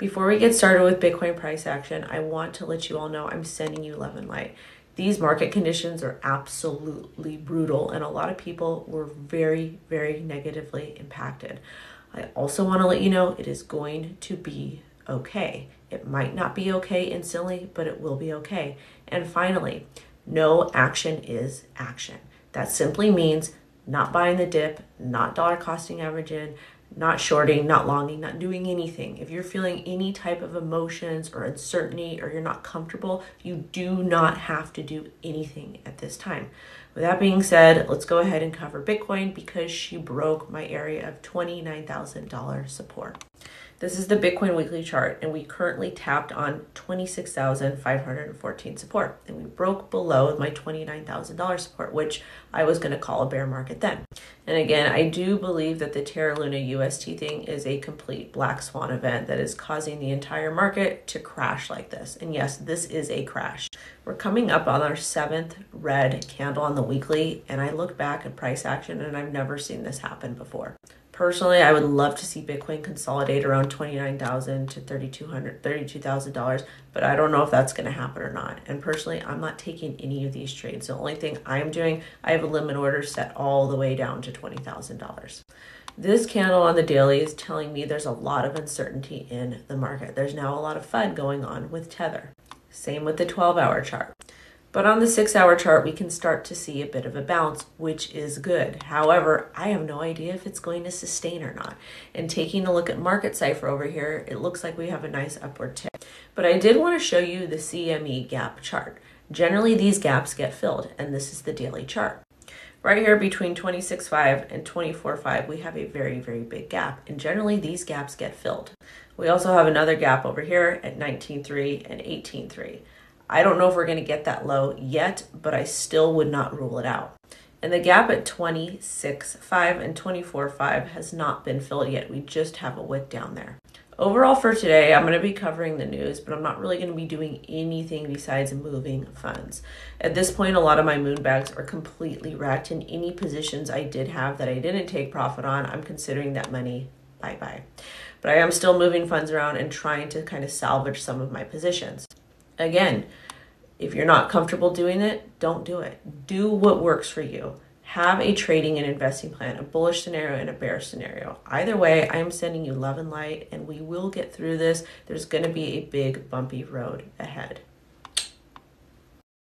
Before we get started with Bitcoin price action, I want to let you all know I'm sending you love and light. These market conditions are absolutely brutal, and a lot of people were very, very negatively impacted. I also want to let you know it is going to be okay. It might not be okay instantly, but it will be okay. And finally, no action is action. That simply means not buying the dip, not dollar costing averaging, not shorting, not longing, not doing anything. If you're feeling any type of emotions or uncertainty or you're not comfortable, you do not have to do anything at this time. With that being said, let's go ahead and cover Bitcoin because she broke my area of $29,000 support. This is the Bitcoin weekly chart, and we currently tapped on 26,514 support, and we broke below my $29,000 support, which I was going to call a bear market then. And again, I do believe that the Terra Luna UST thing is a complete black swan event that is causing the entire market to crash like this. And yes, this is a crash. We're coming up on our seventh red candle on the weekly, and I look back at price action, and I've never seen this happen before. Personally, I would love to see Bitcoin consolidate around 29,000 to $3,200, $32,000, but I don't know if that's going to happen or not. And personally, I'm not taking any of these trades. The only thing I'm doing, I have a limit order set all the way down to $20,000. This candle on the daily is telling me there's a lot of uncertainty in the market. There's now a lot of FUD going on with Tether. Same with the 12 hour chart. But on the six hour chart, we can start to see a bit of a bounce, which is good. However, I have no idea if it's going to sustain or not. And taking a look at Market Cipher over here, it looks like we have a nice upward tick. But I did want to show you the CME gap chart. Generally, these gaps get filled, and this is the daily chart. Right here between 26.5 and 24.5, we have a very, very big gap. And generally, these gaps get filled. We also have another gap over here at 19.3 and 18.3. I don't know if we're going to get that low yet, but I still would not rule it out. And the gap at 26.5 and 24.5 has not been filled yet. We just have a wick down there. Overall for today, I'm going to be covering the news, but I'm not really going to be doing anything besides moving funds. At this point, a lot of my moon bags are completely wrecked, and any positions I did have that I didn't take profit on, I'm considering that money bye-bye. But I am still moving funds around and trying to kind of salvage some of my positions. Again, if you're not comfortable doing it, don't do it. Do what works for you. Have a trading and investing plan, a bullish scenario and a bear scenario. Either way, I am sending you love and light, and we will get through this. There's going to be a big, bumpy road ahead.